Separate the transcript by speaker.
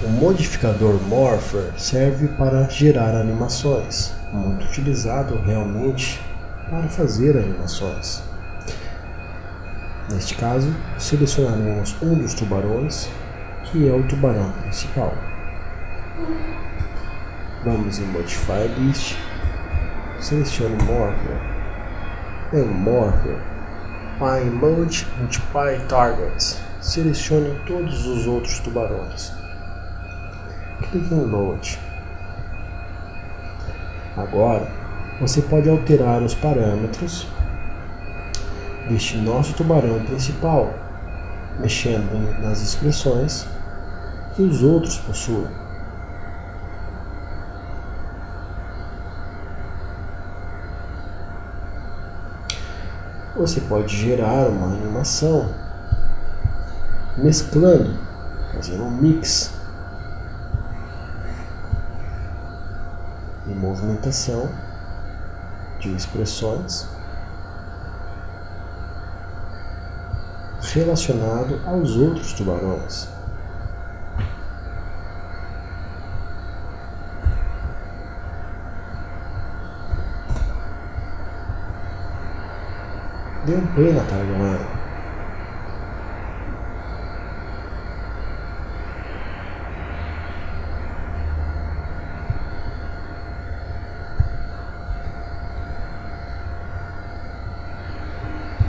Speaker 1: O modificador Morpher serve para gerar animações, muito utilizado realmente para fazer animações. Neste caso, selecionaremos um dos tubarões, que é o tubarão principal. Vamos em Modify List, selecione Morpher, em Morpher, Find Mode Multiply Targets, selecione todos os outros tubarões. Clique em Load. Agora, você pode alterar os parâmetros deste nosso tubarão principal, mexendo nas expressões que os outros possuem. Você pode gerar uma animação mesclando, fazendo um mix e movimentação de expressões relacionado aos outros tubarões. Dê um play na timeline.